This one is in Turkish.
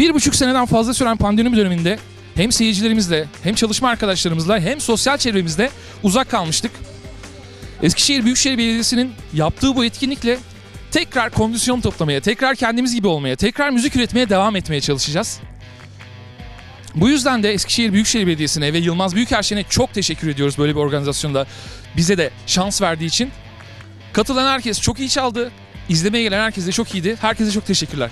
Bir buçuk seneden fazla süren pandemi döneminde hem seyircilerimizle hem çalışma arkadaşlarımızla hem sosyal çevremizle uzak kalmıştık. Eskişehir Büyükşehir Belediyesi'nin yaptığı bu etkinlikle tekrar kondisyon toplamaya, tekrar kendimiz gibi olmaya, tekrar müzik üretmeye devam etmeye çalışacağız. Bu yüzden de Eskişehir Büyükşehir Belediyesi'ne ve Yılmaz Büyükerşen'e çok teşekkür ediyoruz böyle bir organizasyonda bize de şans verdiği için. Katılan herkes çok iyi çaldı. İzlemeye gelen herkes de çok iyiydi. Herkese çok teşekkürler.